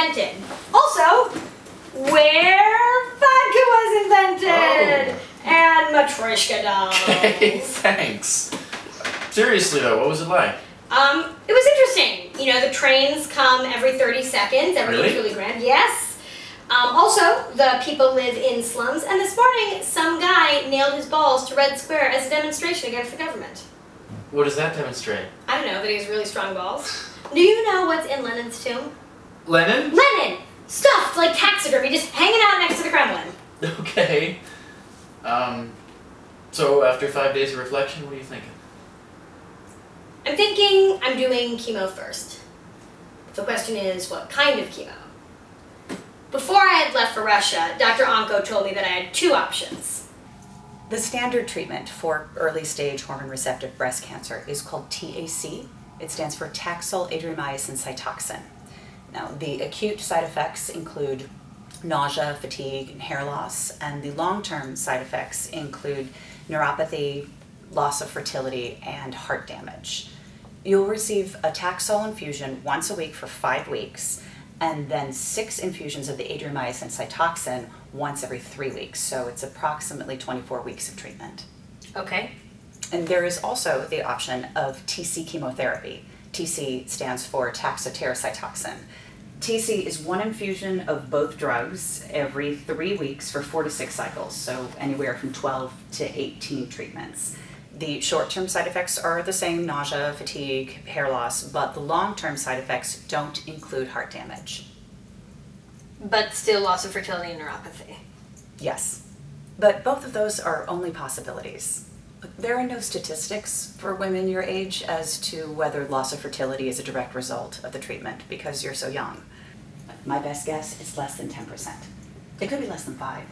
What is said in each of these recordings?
invented. Also, where vodka was invented! And Matryoshka dolls. Hey, thanks. Seriously though, what was it like? Um, it was interesting. You know, the trains come every 30 seconds. Everything's Really? really grand. Yes. Um, also, the people live in slums. And this morning, some guy nailed his balls to Red Square as a demonstration against the government. What does that demonstrate? I don't know, that he has really strong balls. Do you know what's in Lenin's tomb? Lenin? Lenin! Stuffed like taxidermy, just hanging out next to the Kremlin. Okay. Um, so after five days of reflection, what are you thinking? I'm thinking I'm doing chemo first. The question is, what kind of chemo? Before I had left for Russia, Dr. Onco told me that I had two options. The standard treatment for early stage hormone receptive breast cancer is called TAC. It stands for Taxol Adriamycin Cytoxan. Now, the acute side effects include nausea, fatigue, and hair loss, and the long term side effects include neuropathy, loss of fertility, and heart damage. You'll receive a Taxol infusion once a week for five weeks, and then six infusions of the Adriamycin Cytoxan once every three weeks. So it's approximately 24 weeks of treatment. Okay. And there is also the option of TC chemotherapy. TC stands for Taxotere Cytoxan. TC is one infusion of both drugs every three weeks for four to six cycles, so anywhere from 12 to 18 treatments. The short term side effects are the same nausea, fatigue, hair loss, but the long term side effects don't include heart damage. But still loss of fertility and neuropathy. Yes. But both of those are only possibilities. There are no statistics for women your age as to whether loss of fertility is a direct result of the treatment because you're so young. My best guess is less than 10%. It could be less than 5.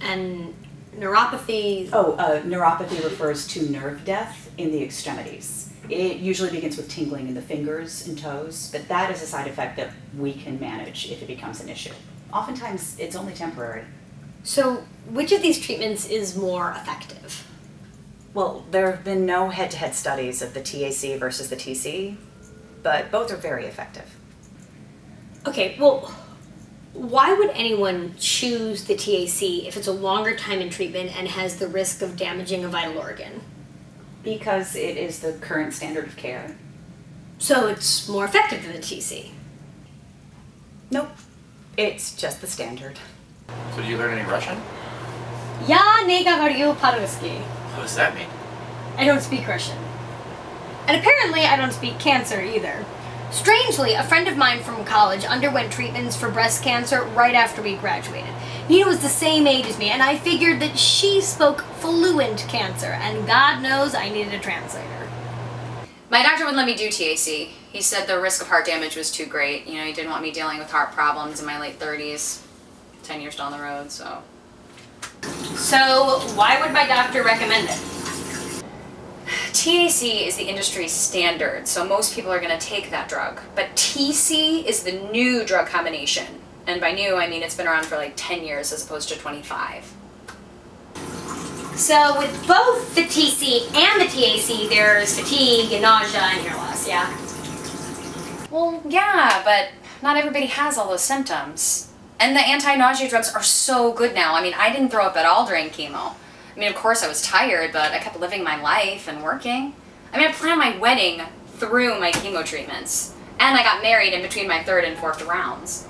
And neuropathy. Oh, uh, neuropathy refers to nerve death in the extremities. It usually begins with tingling in the fingers and toes, but that is a side effect that we can manage if it becomes an issue. Oftentimes, it's only temporary. So, which of these treatments is more effective? Well, there have been no head to head studies of the TAC versus the TC, but both are very effective. Okay, well, why would anyone choose the TAC if it's a longer time in treatment and has the risk of damaging a vital organ? Because it is the current standard of care. So it's more effective than the TC. Nope, it's just the standard. So do you learn any Russian? Я не говорю по-русски. What does that mean? I don't speak Russian. And apparently, I don't speak cancer either. Strangely, a friend of mine from college underwent treatments for breast cancer right after we graduated. Nina was the same age as me, and I figured that she spoke fluent cancer, and God knows I needed a translator. My doctor wouldn't let me do TAC. He said the risk of heart damage was too great. You know, he didn't want me dealing with heart problems in my late 30s, 10 years down the road, so. So, why would my doctor recommend it? TAC is the industry standard, so most people are going to take that drug. But TC is the new drug combination. And by new, I mean it's been around for like 10 years as opposed to 25. So, with both the TC and the TAC, there's fatigue and nausea and hair loss, yeah? Well, yeah, but not everybody has all those symptoms. And the anti-nausea drugs are so good now. I mean, I didn't throw up at all during chemo. I mean, of course I was tired, but I kept living my life and working. I mean, I planned my wedding through my chemo treatments. And I got married in between my third and fourth rounds.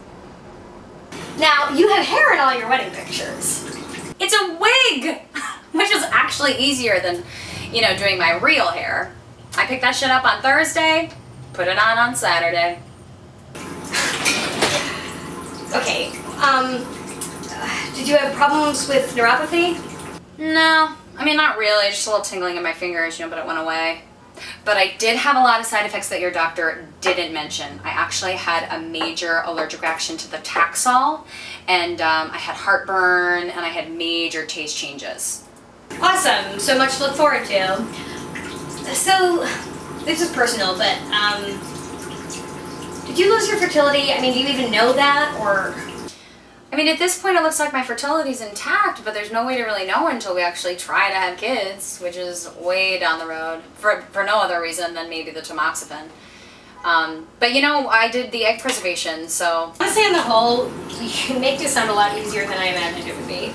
Now, you have hair in all your wedding pictures. It's a wig! Which is actually easier than, you know, doing my real hair. I picked that shit up on Thursday, put it on on Saturday. Okay, um, did you have problems with neuropathy? No, I mean, not really. Just a little tingling in my fingers, you know, but it went away. But I did have a lot of side effects that your doctor didn't mention. I actually had a major allergic reaction to the Taxol, and um, I had heartburn, and I had major taste changes. Awesome, so much to look forward to. So, this is personal, but, um, Did you lose your fertility? I mean, do you even know that, or I mean, at this point, it looks like my fertility's intact, but there's no way to really know until we actually try to have kids, which is way down the road for, for no other reason than maybe the tamoxifen. Um, but you know, I did the egg preservation, so honestly, on the whole, you make this sound a lot easier than I imagined it would be.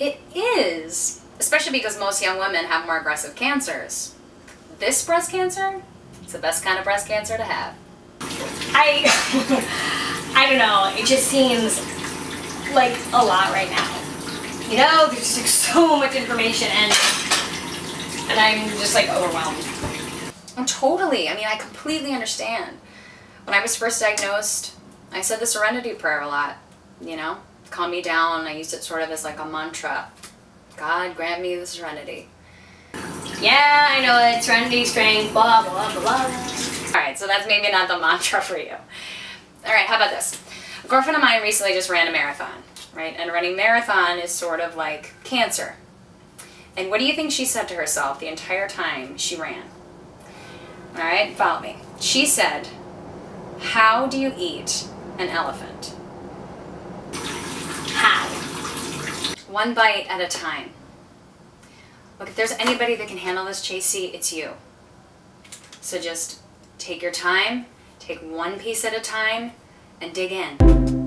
it is, especially because most young women have more aggressive cancers. This breast cancer, it's the best kind of breast cancer to have. I, I don't know. It just seems like a lot right now. You know, there's just like so much information, and and I'm just like overwhelmed. Oh, totally. I mean, I completely understand. When I was first diagnosed, I said the serenity prayer a lot, you know? Calm me down. I used it sort of as like a mantra. God, grant me the serenity. Yeah, I know it. Serenity, strength, blah blah blah blah. Alright, so that's maybe not the mantra for you. Alright, how about this? A girlfriend of mine recently just ran a marathon, right? And running marathon is sort of like cancer. And what do you think she said to herself the entire time she ran? All right, follow me. She said, How do you eat an elephant? How? One bite at a time. Look, if there's anybody that can handle this, Jacey, it's you. So just take your time, take one piece at a time, and dig in.